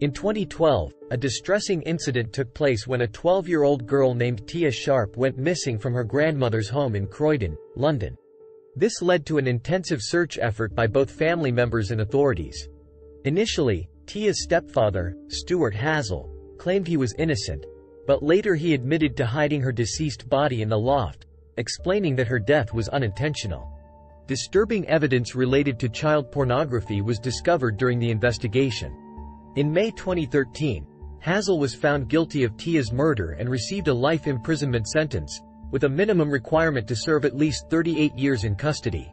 In 2012, a distressing incident took place when a 12-year-old girl named Tia Sharp went missing from her grandmother's home in Croydon, London. This led to an intensive search effort by both family members and authorities. Initially, Tia's stepfather, Stuart Hazell, claimed he was innocent, but later he admitted to hiding her deceased body in the loft, explaining that her death was unintentional. Disturbing evidence related to child pornography was discovered during the investigation. In May 2013, Hazell was found guilty of Tia's murder and received a life imprisonment sentence, with a minimum requirement to serve at least 38 years in custody.